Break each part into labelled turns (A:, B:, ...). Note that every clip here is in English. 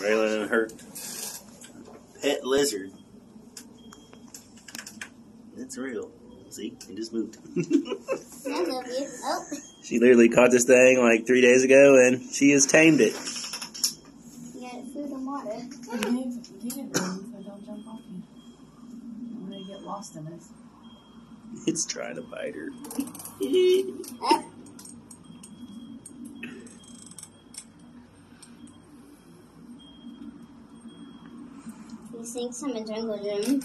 A: Raylan and her pet lizard. It's real. See, it just moved.
B: I love you. Oh,
A: she literally caught this thing like three days ago, and she has tamed it.
B: you got food and water.
C: Give, give it room so don't jump off you. I'm gonna get lost in this.
A: It's trying to bite her.
B: He thinks I'm a jungle gym.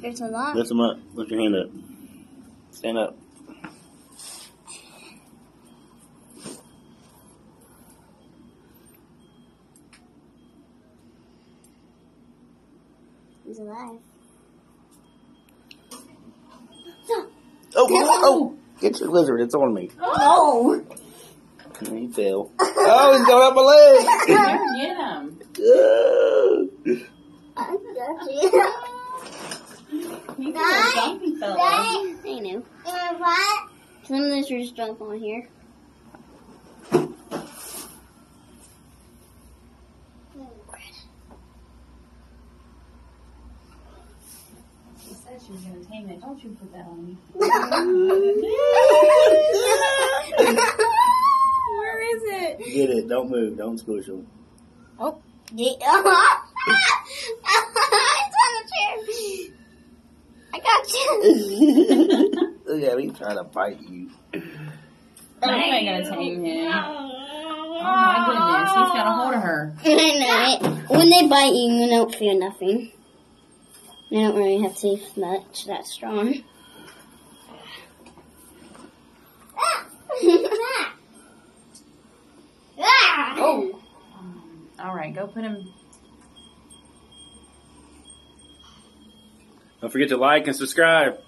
B: There's a lot.
A: Lift him up. Lift your hand up. Stand up.
B: He's alive.
A: Oh, oh, oh! Get your lizard. It's on me.
B: Oh!
A: He fell. Oh, he's going up my leg.
C: There, get him.
B: I got you.
C: He's
B: Guys,
C: a donkey fella.
B: I know. what? Some lizards jump on here.
C: She said she was gonna tame it. Don't you put that on me. Where is it?
A: Get it. Don't move. Don't squish him.
B: Oh, yeah. it's on the chair. I got you.
A: Look at him. He's trying to bite you.
C: I ain't gonna tame him. Oh my goodness, he's got a hold of her.
B: I know it. When they bite you, you don't feel nothing. You don't really have to much that strong.
C: Oh. All right, go put him.
A: Don't forget to like and subscribe.